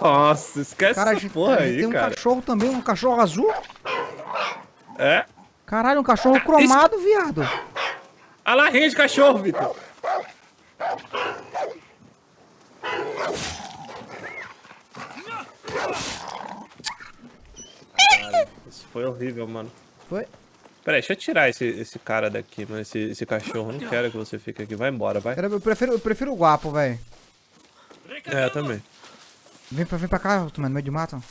Nossa, esquece Cara, essa porra aí, tem um cara. cachorro também, um cachorro azul. É? Caralho, um cachorro cromado, viado. Olha lá, rende cachorro, Vitor. Caralho, isso foi horrível, mano. Foi? Peraí, deixa eu tirar esse, esse cara daqui, mano. Esse, esse cachorro. Eu não quero que você fique aqui. Vai embora, vai. Eu prefiro, eu prefiro o guapo, velho. É, também. Vem pra, vem pra cá, tu, mano, no meio de mato.